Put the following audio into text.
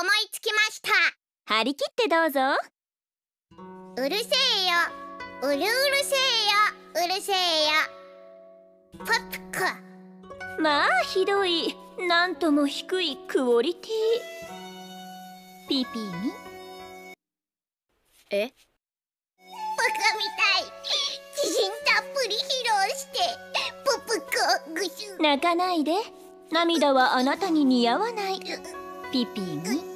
思いつきました。張り切ってどうぞ。うるせえよ。うるうるせえよ。うるせえよ。ポップコまあひどい。なんとも低いクオリティ。ピピに。え？バカみたい。自信たっぷり披露して。ポップコグシゅ。泣かないで。涙はあなたに似合わない。ピピに。